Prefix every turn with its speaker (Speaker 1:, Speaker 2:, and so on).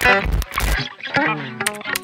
Speaker 1: Thank hum. you.